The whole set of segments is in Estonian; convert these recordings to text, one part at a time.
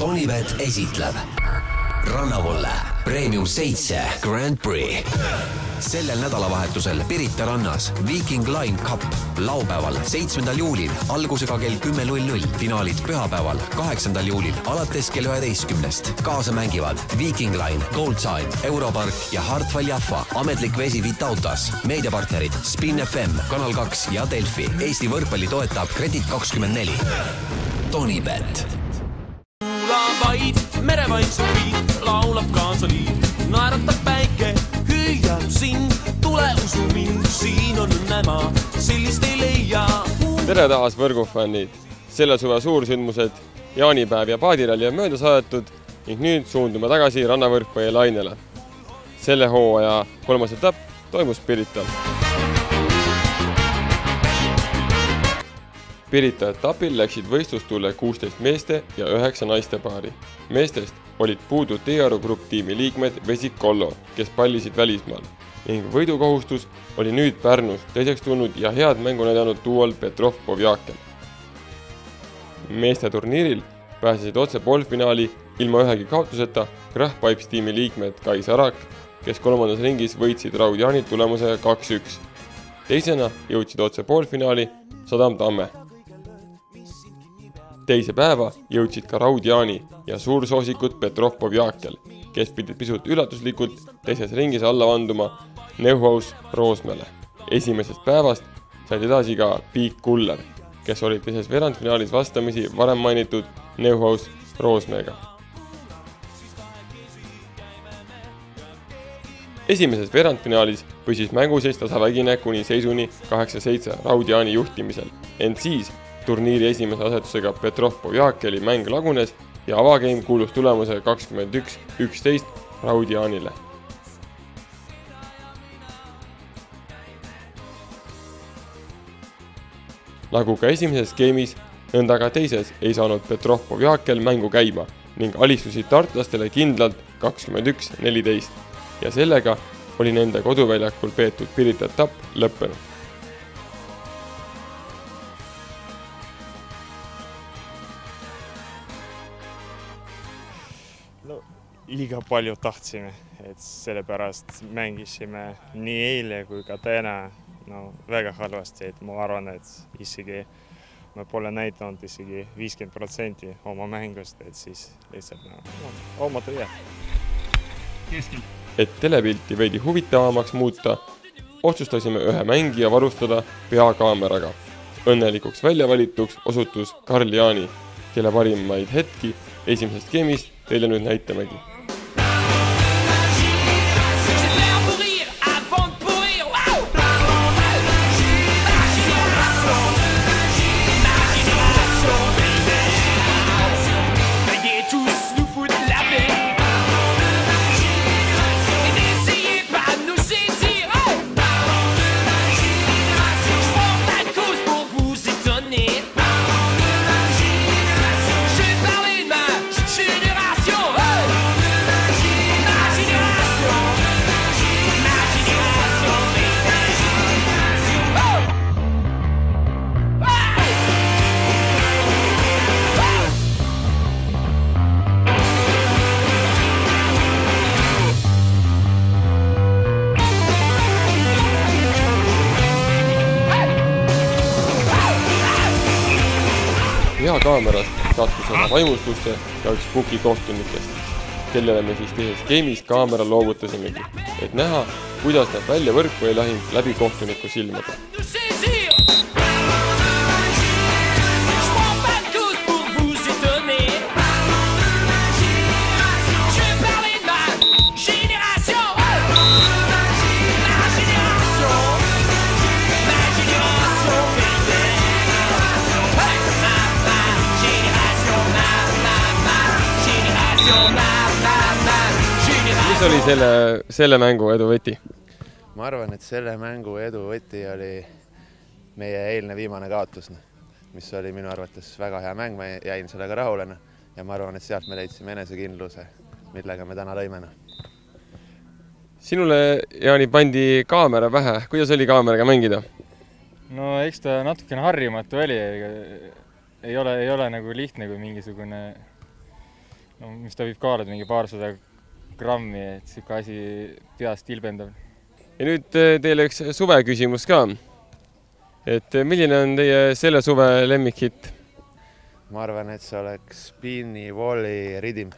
Tonibet esitleb Rannavolle Premium seitse Grand Prix. Sellel nädalavahetusel Pirita rannas Viking Line Cup. Laupäeval, seitsmendal juulil algusega kell kümme null null, finaalid pühapäeval, kaheksandal juulil alates kell üheteistkümnest. kaasa mängivad Viking Line, Goldsign, Europark ja Hartwall Jaffa, ametlik vesi Vitautas, meediapartnerid Spin FM, Kanal kaks ja Delfi. Eesti võrkpalli toetab Kredit kakskümmend kuula vaid merevaimse piit, laulab kaasa liit, naeratab päike, hüüab sind, tule usu mind, siin on õnnemaa, sellist ei leia. tere taas võrgufännid! selle suve suursündmused, jaanipäev ja paadiralli on mööda saadetud ning nüüd suundume tagasi rannavõrkpalli lainele. selle hooaja kolmas etapp toimus Pirital. Pirita etapil läksid võistlustuule kuusteist meeste ja üheksa naiste paari. meestest olid puudu Tearu Grupp tiimi liikmed Vesik Kollo, kes pallisid välismaal ning võidukohustus oli nüüd Pärnus teiseks tulnud ja head mängu näidanud duol Petrov Povjakel. meeste turniiril pääsesid otse poolfinaali ilma ühegi kaotuseta Krahh Pipes tiimi liikmed Kai Sarak, kes kolmandas ringis võitsid Raud Jaanit tulemusega kaks-üks. teisena jõudsid otse poolfinaali Sadam Tamme. Teise päeva jõudsid ka Raud Jaani ja suursoosikud Petrov Povjakel, kes pidid pisut üllatuslikult teises ringis alla vanduma Neuhaus Roosmäele. esimesest päevast said edasi ka Piik Kuller, kes olid teises veerandfinaalis vastamisi varem mainitud Neuhaus Roosmäega. esimeses veerandfinaalis püsis mänguseis tasavägine kuni seisuni kaheksa-seitse Raud-Jaani juhtimisel, ent siis turniiri esimese asetusega Petrov Povjakeli mäng lagunes ja avageim kuulus tulemuse kakskümmend üks, üksteist Raud-Jaanile nagu ka esimeses skeemis, nõnda ka teises ei saanud Petrov Povjakel mängu käima ning alistusid tartlastele kindlalt kakskümmend üks, neliteist ja sellega oli nende koduväljakul peetud Pirita etapp lõppenud. Liiga palju tahtsime, et sellepärast mängisime nii eile kui ka täna no väga halvasti, et ma arvan, et isegi me pole näidanud isegi viiskümmend protsenti oma mängust, et siis lihtsalt no, no oma töö. et telepilti veidi huvitavamaks muuta, otsustasime ühe mängija varustada peakaameraga. õnnelikuks välja valituks osutus Karl Jaani, kelle parimaid hetki esimesest skeemist teile nüüd näitamegi vaimustusse ka üks Puki kohtunikest, kellele me siis teises skeemis kaamera loovutasimegi, et näha, kuidas näeb välja võrkpallilahing läbi kohtuniku silmade. Mis oli selle, selle mängu edu võti? ma arvan, et selle mängu edu võti oli meie eilne viimane kaotus, mis oli minu arvates väga hea mäng, ma jäin sellega rahule ja ma arvan, et sealt me leidsime enesekindluse, millega me täna lõime. sinule, Jaani, pandi kaamera pähe, kuidas oli kaameraga mängida? no eks ta natukene harjumatu oli, ei ole, ei ole nagu lihtne, kui mingisugune no mis ta võib kaaluda, mingi paarsada grammi, et niisugune asi peast tilbendab. ja nüüd äh, teile üks suveküsimus ka. et äh, milline on teie selle suve lemmikhitt? ma arvan, et see oleks Beanie Walli Rhythm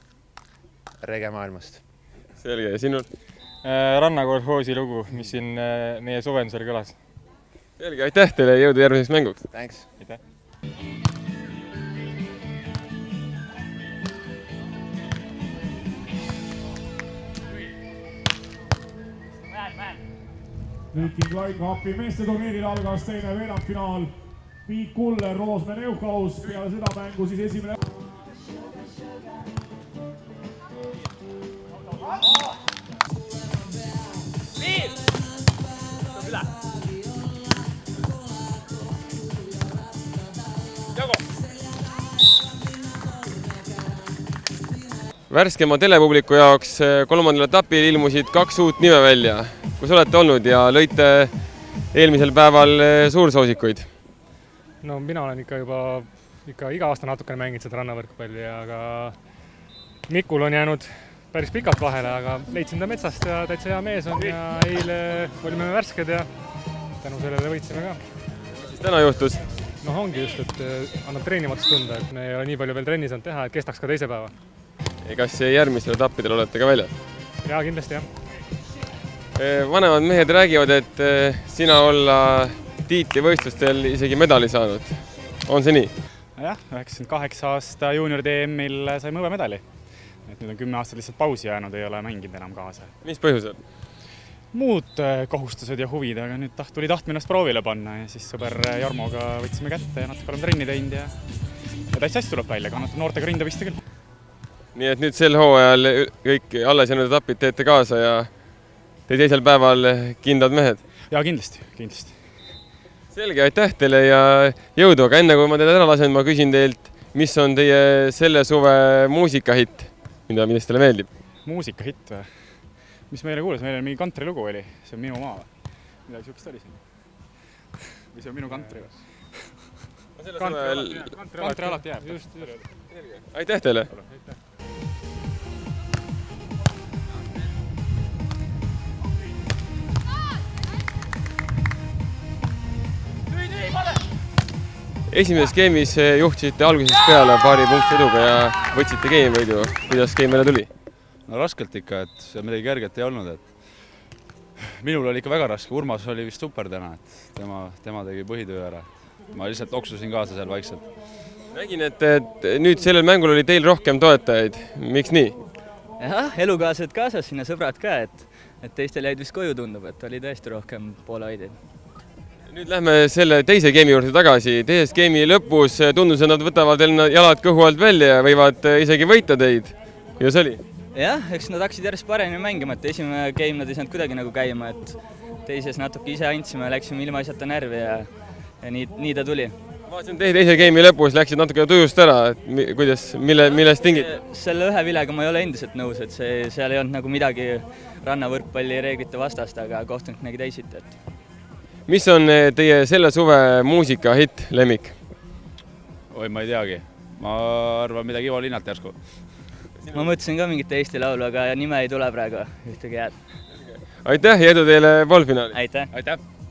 regemaailmast. selge, ja sinul? rannakolhoosi lugu, mis siin meie suvendusel kõlas. selge, aitäh teile, jõudu järgmiseks mänguks! Thanks! aitäh! Viking Cupi meesteturniiril algas teine veerandfinaal. Piet Kuller, Roosmäe Neuhaus, peale seda mängu siis esimene. Värskema telepubliku jaoks eh, kolmandal etapil ilmusid kaks uut nime välja. kus olete olnud ja lõite eelmisel päeval eh, suursoosikuid? no mina olen ikka juba, ikka iga aasta natukene mänginud seda rannavõrkpalli, aga Mikul on jäänud päris pikalt vahele, aga leidsin ta metsast ja täitsa hea mees on ja eile olime värsked ja tänu sellele võitsime ka. mis siis täna juhtus? noh, ongi just, et eh, annab treenimatust tunda, et me ei ole nii palju veel trenni saanud teha, et kestaks ka teise päeva. Kas järgmistel etappidel olete ka väljas? jaa, kindlasti jah. vanemad mehed räägivad, et eh, sina olla tiitlivõistlustel isegi medali saanud. on see nii? jah, üheksakümmend kaheksa aasta juunioride EM-il saime hõbemedali. et nüüd on kümme aastat lihtsalt pausi jäänud, ei ole mänginud enam kaasa. mis põhjusel? muud äh, kohustused ja huvid, aga nüüd taht-, tuli tahtmine ennast proovile panna ja siis sõber Jarmoga võtsime kätte ja natuke oleme trenni teinud ja ja täitsa hästi tuleb välja, kannatab noortega rindepiste küll. Nii et nüüd sel hooajal kõik alles jäänud etapid teete kaasa ja te teisel päeval kindlad mehed? jaa, kindlasti, kindlasti. selge, aitäh teile ja jõudu, aga enne kui ma teile ära lasen, ma küsin teilt, mis on teie selle suve muusikahitt, mida, millest teile meeldib? muusikahitt või? mis meile kuulas, meil oli mingi kantrilugu oli, see on minu maa või? midagi siukest oli siin. või see on minu kantri või? kantri alati jääb, just, just. aitäh teile! Esimeses skeemis juhtisite algusest peale paari punkti eduga ja võtsite geimi võidu. kuidas skeem meile tuli? no raskelt ikka, et seal midagi kerget ei olnud, et minul oli ikka väga raske, Urmas oli vist super täna, et tema, tema tegi põhitöö ära. ma lihtsalt oksusin kaasa seal vaikselt. Nägin, et, et nüüd sellel mängul oli teil rohkem toetajaid, miks nii? jah, elukaaslased kaasas sinna, sõbrad ka, et, et teistel jäid vist koju, tundub, et oli tõesti rohkem poolehoidjaid nüüd lähme selle teise skeemi juurde tagasi. teise skeemi lõpus tundus, et nad võtavad jalad kõhu alt välja ja võivad isegi võita teid. kuidas oli? jah, eks nad hakkasid järjest paremini mängima, et esimene game nad ei saanud kuidagi nagu käima, et teises natuke ise andsime, läksime ilmaasjata närvi ja, ja nii, nii ta tuli. Vaatasin teise, teise game'i lõpus läksid natuke tujust ära, et kuidas, mille, millest tingib? selle ühe vilega ma ei ole endiselt nõus, et see, seal ei olnud nagu midagi rannavõrkpalli reeglite vastast, aga kohtunik nägi teisiti, et mis on teie selle suve muusikahitt, lemmik? oi, ma ei teagi, ma arvan midagi Ivo Linnalt järsku. ma mõtlesin ka mingit Eesti Laulu, aga nime ei tule praegu ühtegi head. aitäh ja edu teile poolfinaali! aitäh! aitäh!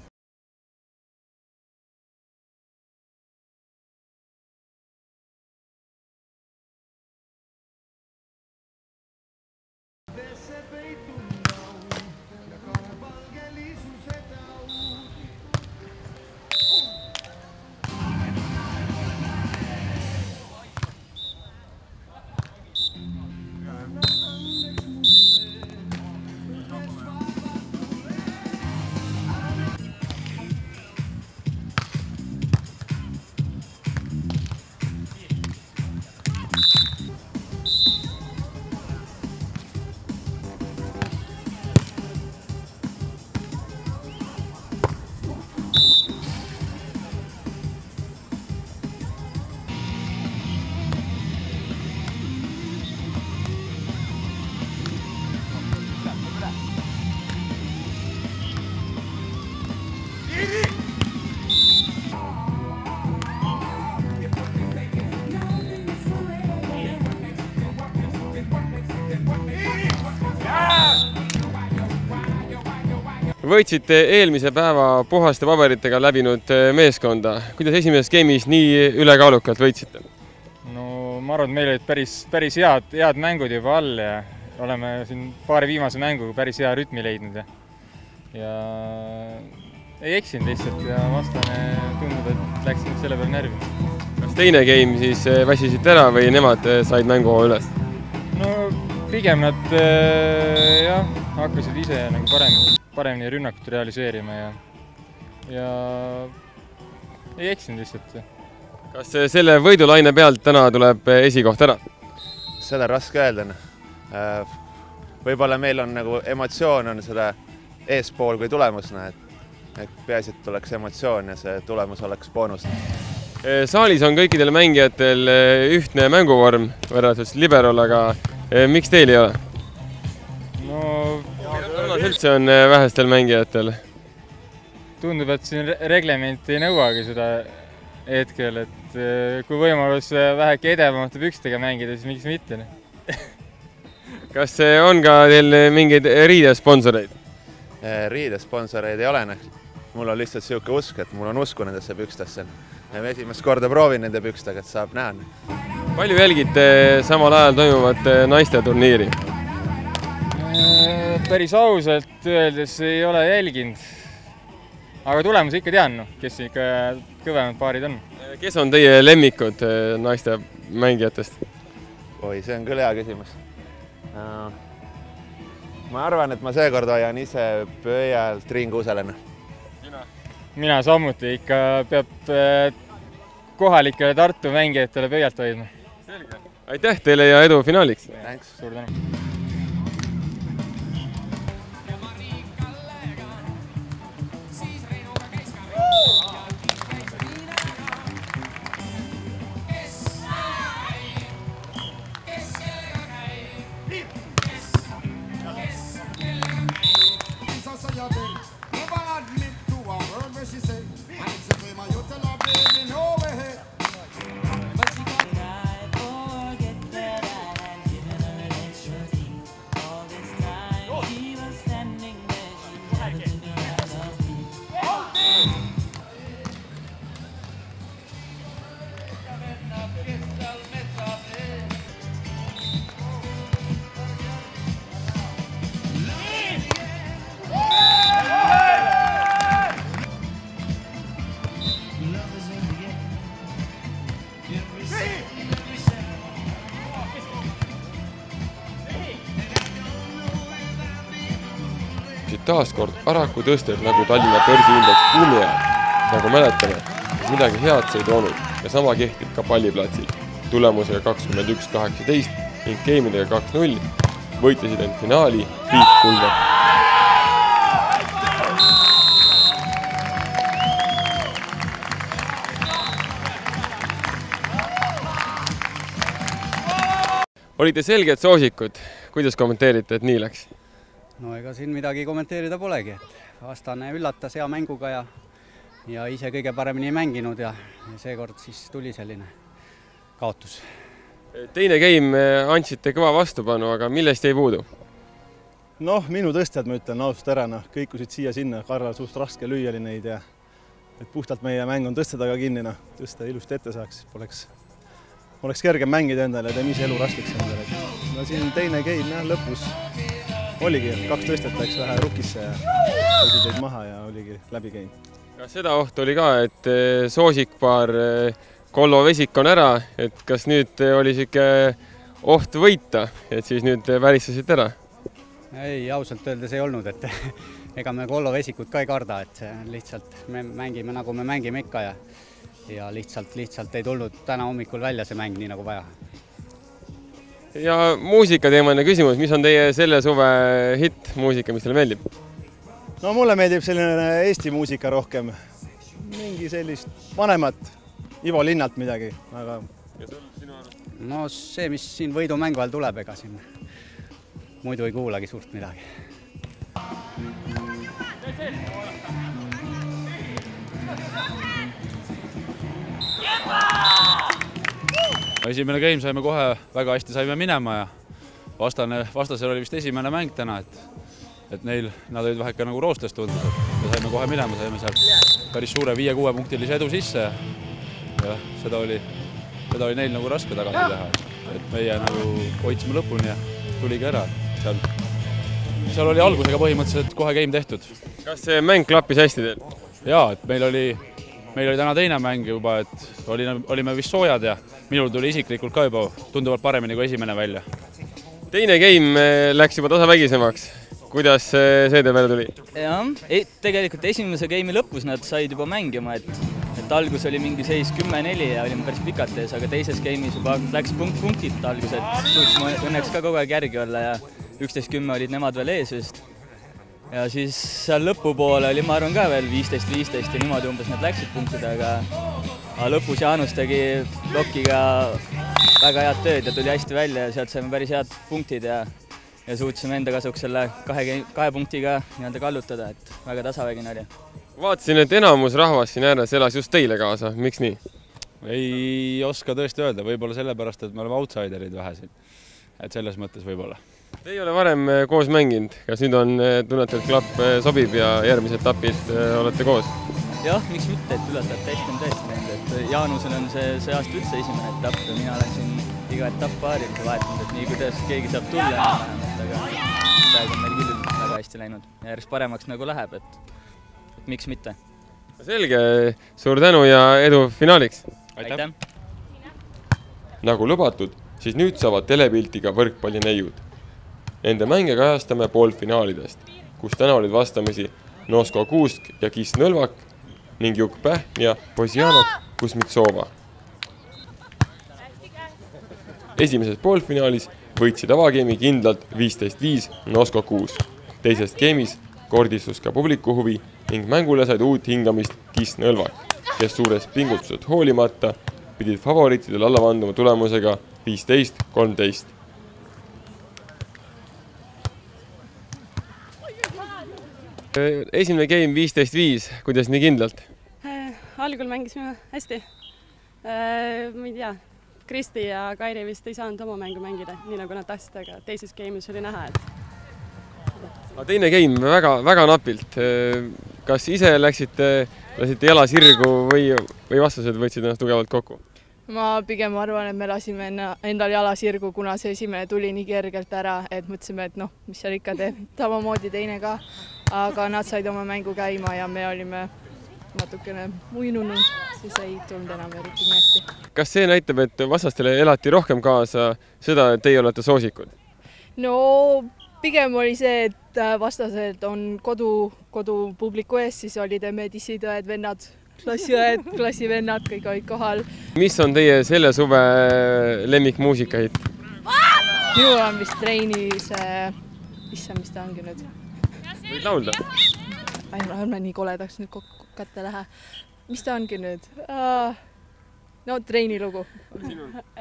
Võitsite eelmise päeva puhaste paberitega läbinud eh, meeskonda. kuidas esimeses game'is nii ülekaalukalt võitsite? no ma arvan, et meil olid päris, päris head, head mängud juba all ja oleme siin paari viimase mänguga päris hea rütmi leidnud ja, ja ei eksinud lihtsalt ja vastane tundub, et läks nüüd selle peale närvi. kas teine game siis eh, väsisite ära või nemad eh, said mängu üles? no pigem nad jah, hakkasid ise nagu paremini, paremini rünnakut realiseerima ja, ja ei eksinud lihtsalt. kas selle võidulaine pealt täna tuleb esikoht ära? seda on raske öelda, noh. võib-olla meil on nagu emotsioon on seda eespool kui tulemus, noh, et, et peaasi, et tuleks emotsioon ja see tulemus oleks boonus. saalis on kõikidel mängijatel ühtne mänguvorm võrreldes liberal, aga miks teil ei ole? Kuidas üldse on vähestel mängijatel? tundub, et siin reglement ei nõuagi seda hetkel, et kui võimalus väheke edevamate pükstega mängida, siis miks mitte kas on ka teil mingeid riidesponsoreid? riidesponsoreid ei ole, noh. mul on lihtsalt niisugune usk, et mul on usku nendesse pükstesse. esimest korda proovin nende pükstega, et saab näha. palju jälgite samal ajal toimuvat naisteturniiri? Päris ausalt öeldes ei ole jälginud. aga tulemusi ikka tean, noh, kes ikka kõvemad paarid on. kes on teie lemmikud naiste mängijatest? oi, see on küll hea küsimus uh ma arvan, et ma seekord hoian ise pöialt Triin Kuuselane. mina samuti, ikka peab kohalikele Tartu mängijatele pöialt hoidma. aitäh teile ja edu finaaliks! suur tänu! Taas kord Araku tõsted nagu Tallinna börsiindeks buumi ajal. nagu mäletame, midagi head see ei toonud ja sama kehtib ka palliplatsil. tulemusega kakskümmend üks, kaheksateist ning geimidega kaks-null võitlesid end finaali Priit Kulver. olite selged soosikud, kuidas kommenteerite, et nii läks? No ega siin midagi kommenteerida polegi, et vastane üllatas hea mänguga ja ja ise kõige paremini mänginud ja, ja seekord siis tuli selline kaotus. teine game andsite kõva vastupanu, aga millest jäi puudu? noh, minu tõstjad, ma ütlen ausalt ära, noh, kõikusid siia-sinna, Karral suht raske lüüa oli neid ja et puhtalt meie mäng on tõste taga kinni, noh, tõste ilusti ette saaks, poleks, oleks kergem mängida endale ja teeme ise elu raskeks endale. no siin teine game jah, lõpus oligi, kaks tõstet läks vähe rukisse ja poisid jäid maha ja oligi läbi käinud. kas seda ohtu oli ka, et soosikpaar Kollo Vesik on ära, et kas nüüd oli niisugune oht võita, et siis nüüd väristasite ära? ei, ausalt öeldes ei olnud, et ega me Kollo Vesikut ka ei karda, et lihtsalt, me mängime nagu me mängime ikka ja ja lihtsalt, lihtsalt ei tulnud täna hommikul välja see mäng nii nagu vaja ja muusikateemaline küsimus, mis on teie selle suve hitt muusika, mis teile meeldib? no mulle meeldib selline Eesti muusika rohkem, mingi sellist vanemat Ivo Linnalt midagi, aga. no see, mis siin võidumängu all tuleb, ega siin muidu ei kuulagi suurt midagi. Esimene game saime kohe väga hästi saime minema ja vastane, vastasel oli vist esimene mäng täna, et et neil, nad olid väheke nagu roostes tundus, et me saime kohe minema, saime sealt päris suure viie-kuuepunktilise edu sisse ja jah, seda oli, seda oli neil nagu raske tagasi teha, et meie nagu hoidsime lõpuni ja tuligi ära seal. seal oli algusega põhimõtteliselt kohe game tehtud. kas see mäng klappis hästi teil? jaa, et meil oli, meil oli täna teine mäng juba, et olime, olime vist soojad ja minul tuli isiklikult ka juba tunduvalt paremini kui esimene välja. teine game eh, läks juba tasa vägisemaks. kuidas see teie peale tuli? jah, tegelikult esimese game'i lõpus nad said juba mängima, et, et algus oli mingi seis kümme-neli ja olime päris pikalt ees, aga teises game'is juba läks punkt punktilt algus, et suutsime õnneks ka kogu aeg järgi olla ja üksteist kümme olid nemad veel ees vist. Ja siis seal lõpupoole oli, ma arvan, ka veel viisteist, viisteist ja niimoodi umbes need läksid punktidega. aga lõpus Jaanus tegi plokiga väga head tööd ja tuli hästi välja ja sealt saime päris head punktid ja ja suutsime enda kasuks selle kahe, kahe punktiga nii-öelda kallutada, et väga tasavägine oli. vaatasin, et enamus rahvast siin ääres elas just teile kaasa, miks nii? ei oska tõesti öelda, võib-olla sellepärast, et me oleme outsiderid vähe siin. et selles mõttes võib-olla. Te ei ole varem eh, koos mänginud, kas nüüd on, eh, tunnete, et klapp eh, sobib ja järgmised etapid olete koos? jah, miks mitte, et üllatavalt hästi on tõesti läinud, et Jaanusel on see see aasta üldse esimene etapp ja mina olen siin iga etapp paarilt vahetanud, et nii kuidas keegi saab tulla enam-vähemalt, aga praegu on meil küll väga hästi läinud ja järjest paremaks nagu läheb, et, et miks mitte. selge, suur tänu ja edu finaaliks! aitäh! nagu lubatud, siis nüüd saavad telepilti ka võrkpallineiud. Nende mänge kajastame poolfinaalidest, kus täna olid vastamisi Nosko Kuusk ja Kis Nõlvak ning Juk Pähm ja Bozjanov Kuzmitsova. esimeses poolfinaalis võitsid avageimi kindlalt viisteist viis Nosko Kuusk. teises geemis kordistus ka publiku huvi ning mängule said uut hingamist Kis Nõlvak, kes suurest pingutusest hoolimata pidid favoriitidel alla vanduma tulemusega viisteist, kolmteist. Esimene game viisteist viis, kuidas nii kindlalt? algul mängisime hästi. ma ei tea, Kristi ja Kairi vist ei saanud oma mängu mängida, nii nagu nad tahtsid, aga teises game'is oli näha, et aga teine game väga, väga napilt. kas ise läksite, lasite jala sirgu või, või vastased võtsid ennast tugevalt kokku? ma pigem arvan, et me lasime enna, endal jala sirgu, kuna see esimene tuli nii kergelt ära, et mõtlesime, et noh, mis seal ikka teeb, samamoodi teine ka. Aga nad said oma mängu käima ja me olime natukene uinunud, siis ei tulnud enam eriti nii hästi. kas see näitab, et vastastele elati rohkem kaasa seda, et teie olete soosikud? no pigem oli see, et vastased on kodu, kodupubliku ees, siis olid Medissid õed-vennad, klassiõed, klassivennad, kõik olid kohal. mis on teie selle suve lemmikmuusikahitt? minul on vist Reini see, issand, mis ta ongi nüüd? Võid laulda? ärme nii koledaks nüüd kokku kätte lähe. mis ta ongi nüüd uh,? no Treini lugu.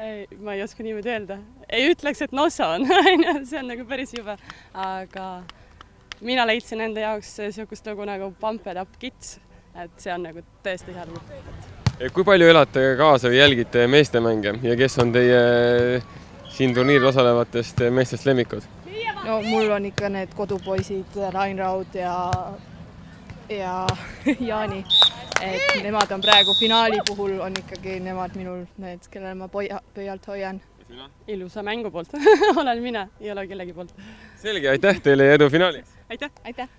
ei, ma ei oska niimoodi öelda. ei ütleks, et Nossa on, onju, see on nagu päris jube, aga mina leidsin enda jaoks niisugust lugu nagu Pump it up kids, et see on nagu tõesti hea lugu. kui palju elate kaasa või jälgite meestemänge ja kes on teie siin turniiril osalevatest meestest lemmikud? No mul on ikka need kodupoisid Rain Raud ja ja Jaani, et nemad on praegu finaali puhul on ikkagi nemad minul need, kellele ma poia, pöialt hoian. ilusa mängu poolt olen mina, ei ole kellegi poolt. selge, aitäh teile ja edu finaaliks! aitäh! aitäh!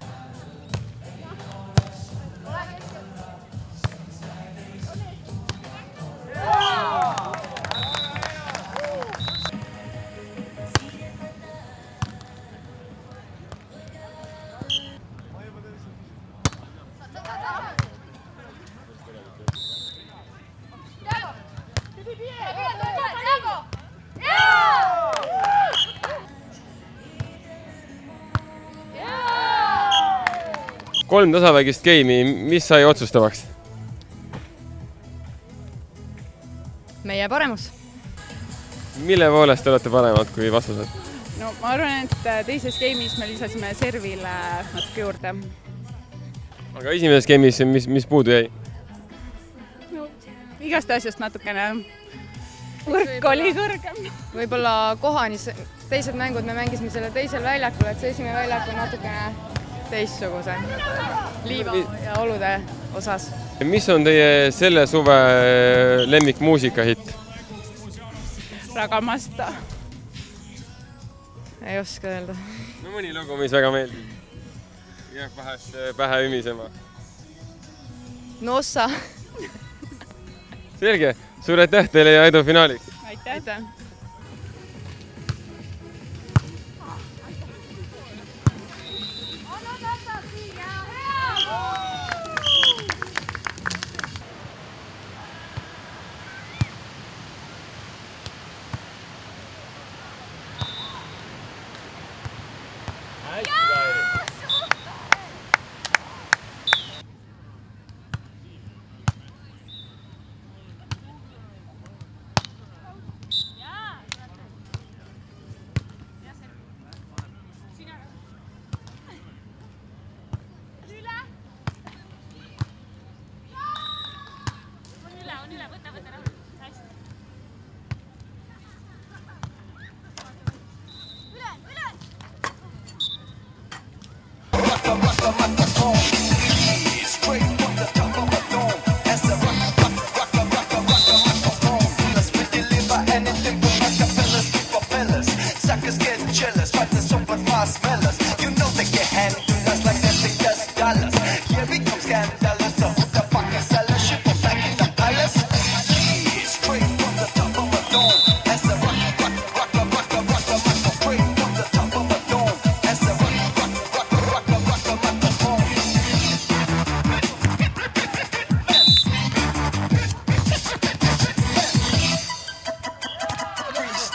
Kolm tasavägist game'i, mis sai otsustavaks? meie paremus. mille poolest te olete paremad kui vastased? no ma arvan, et äh, teises game'is me lisasime servile natuke juurde. aga esimeses game'is, mis, mis puudu jäi? no igast asjast natukene. võrk oli kõrgem. võib-olla kohani teised mängud me mängisime sellel teisel väljakul, et see esimene väljak on natukene teistsugusem liiva ja olude osas. mis on teie selle suve lemmikmuusikahitt? Ragamasta. ei oska öelda. no mõni lugu, mis väga meeldib. jääb vahest pähe ümisema. Nossa. selge, suur aitäh teile ja edu finaaliks! aitäh, aitäh.! Toma,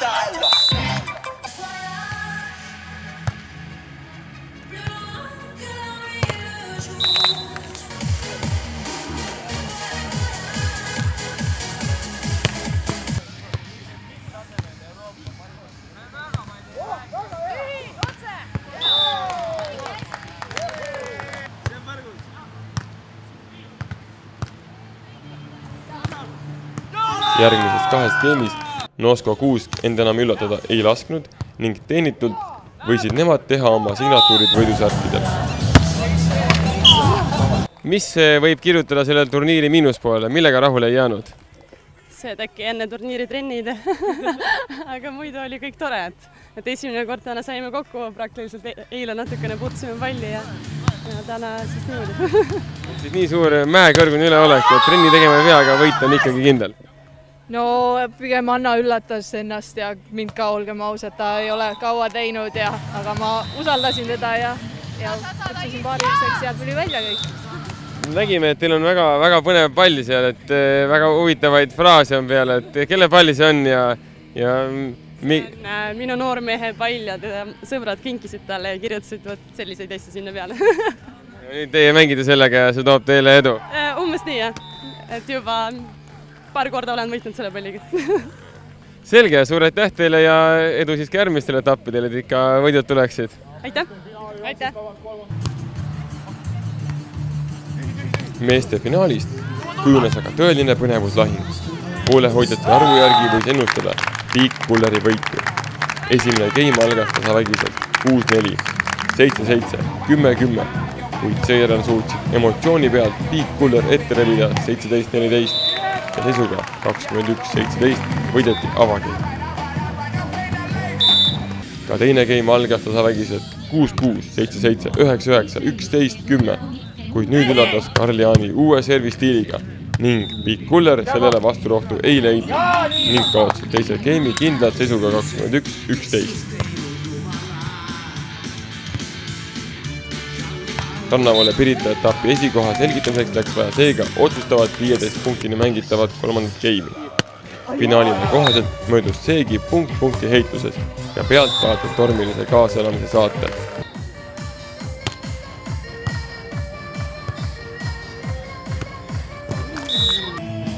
style. järgmises kahes tiimis Nosko kuusk end enam üllatada ei lasknud ning teenitult võisid nemad teha oma signatuurid võidusärkidel. mis võib kirjutada selle turniiri miinuspoolele, millega rahule ei jäänud? see, et äkki enne turniiri trennid aga muidu oli kõik tore, et, et esimene kord täna saime kokku praktiliselt e- eile natukene puutusime palli ja, ja täna siis niimoodi siis nii suur mäekõrgune üleolek, et trenni tegema ei pea, aga võit on ikkagi kindel. No pigem Anna üllatas ennast ja mind ka, olgem ausad, ta ei ole kaua teinud ja, aga ma usaldasin teda ja, ja kutsusin paariliseks ja tuli välja kõik. nägime, et teil on väga-väga põnev pall seal, et eh, väga huvitavaid fraase on peal, et kelle pall see on ja, ja mi-, Äh, minu noormehe pall ja teda sõbrad kinkisid talle ja kirjutasid vot selliseid asju sinna peale nüüd teie mängite sellega ja see toob teile edu. Äh, umbes nii jah, et juba paar korda olen võitnud selle palliga selge, suur aitäh teile ja edu siis ka järgmistele etappidele, et ikka võidud tuleksid. aitäh, aitäh. meeste finaalist kujunes aga tõeline põnevuslahing. poolehoidjate arvu järgi võis ennustada Big Kulleri võitu. esimene game algas tasavägiselt kuus-neli, seitse-seitse, kümme-kümme, kuid seejärel suutsid emotsiooni pealt Big Kuller ette rebida seitseteist-neliteist ja seisuga kakskümmend üks, seitseteist võideti avageim. ka teine game algas tasavägiselt kuus-kuus, seitse-seitse, üheksa-üheksa, üksteist, kümme, kuid nüüd üllatas Karl-Jaani uue servistiiliga ning Big Kuller sellele vasturohtu ei leidnud ning kaotasid teise game'i kindlalt seisuga kakskümmend üks, üksteist. Rannavalle Pirita etapi esikoha selgitamiseks läks vaja seega otsustavalt viieteist punktini mängitavat kolmandat game'i. finaalile kohaselt möödus seegi punkt punkti heitluses ja pealt kaotas tormilise kaaselamise saatel.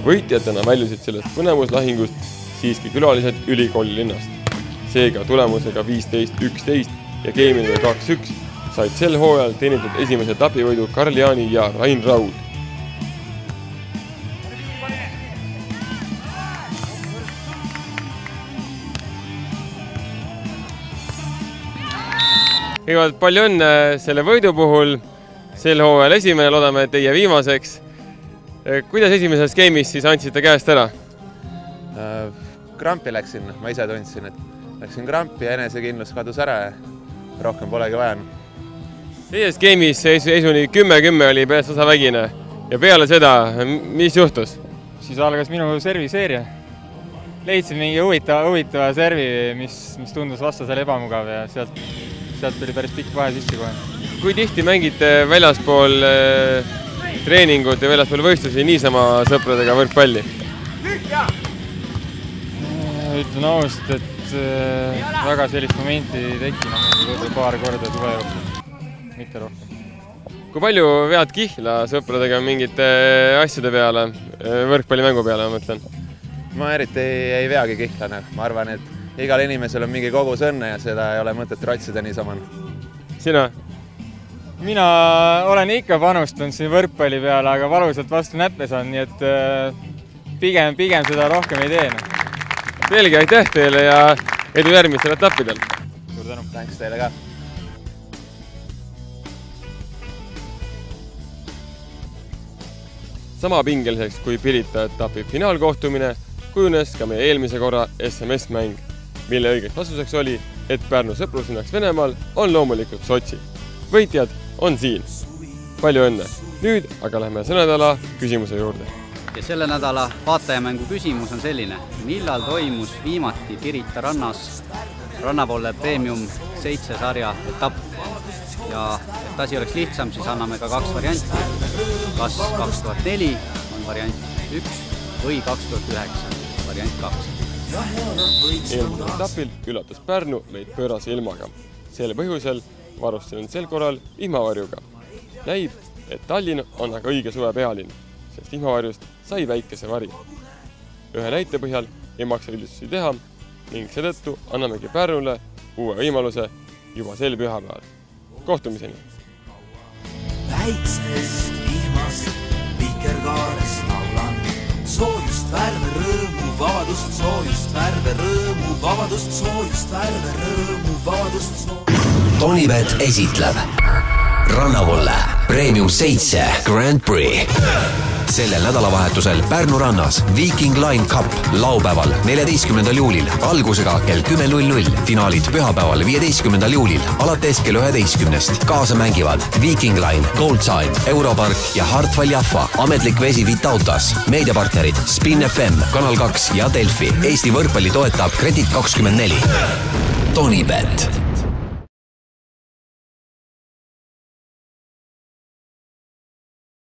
võitjatena väljusid sellest põnevuslahingust siiski külalised ülikooli linnast. seega tulemusega viisteist, üksteist ja game'ile kaks-üks said sel hooajal teenitud esimese etapivõidu Karl Jaani ja Rain Raud. kõigepealt palju õnne selle võidu puhul, sel hooajal esimene, loodame teie viimaseks. kuidas esimeses game'is siis andsite käest ära? Äh, krampi läksin, ma ise tundsin, et läksin krampi ja enesekindlus kadus ära ja rohkem polegi vaja. Teises game'is seisuni kümme-kümme oli päris tasavägine ja peale seda, mis juhtus? siis algas minu serviseeria. leidsin mingi huvitava, huvitava servi, mis, mis tundus vastasele ebamugav ja sealt, sealt tuli päris pikk vahe sisse kohe. kui tihti mängite väljaspool äh, treeningut ja väljaspool võistlusi niisama sõpradega võrkpalli? ütlen ausalt, et äh, väga sellist momenti ei tekkinud, võib-olla paar korda suve jooksul, mitte rohkem. kui palju vead kihla sõpradega mingite asjade peale, äh, võrkpallimängu peale, ma mõtlen? ma eriti ei, ei veagi kihla, noh, ma arvan, et igal inimesel on mingi kogus õnne ja seda ei ole mõtet rotsida niisama. sina? mina olen ikka panustanud siin võrkpalli peale, aga valusalt vastu näppe saanud, nii et äh, pigem, pigem seda rohkem ei tee noh selge, aitäh teile ja edu järgmistel etappidel! suur tänu! tänks teile ka! Sama pingeliseks kui Pirita etapi finaalkohtumine kujunes ka meie eelmise korra SMS-mäng, mille õigeks vastuseks oli, et Pärnu sõpruslinnaks Venemaal on loomulikult Sotši. võitjad on siin. palju õnne! nüüd aga lähme selle nädala küsimuse juurde ja selle nädala vaatajamängu küsimus on selline, millal toimus viimati Pirita rannas rannavolle premium seitse sarja etapp ja et asi oleks lihtsam, siis anname ka kaks varianti. Kas kaks tuhat neli on variant üks või kaks tuhat üheksa, variant kaks. eelmisel etapil üllatas Pärnu meid pöörase ilmaga. sel põhjusel varustasin sel korral vihmavarjuga. näib, et Tallinn on aga õige suve pealinn, sest vihmavarjust sai väikese vari. ühe näite põhjal ei maksa üldistusi teha ning seetõttu annamegi Pärnule uue võimaluse juba sel pühapäeval. kohtumiseni! vihmast vikerkaarest laulan soojust, värve, rõõmu, vabadust, soojust, värve, rõõmu, vabadust, soojust, värve, rõõmu, vabadust, soojust. Tonibet esitleb Rannavolle Premium seitse Grand Prix sellel nädalavahetusel Pärnu rannas Viking Line Cup laupäeval, neljateistkümnendal juulil algusega kell kümme null null. finaalid pühapäeval, viieteistkümnendal juulil alates kell üheteistkümnest. kaasa mängivad Viking Line, Goldsign, Europark ja Hartwall Jaffa. ametlik vesi Vitautas. meediapartnerid Spin FM, Kanal kaks ja Delfi. Eesti võrkpalli toetab Kredit kakskümmend neli. Tonibet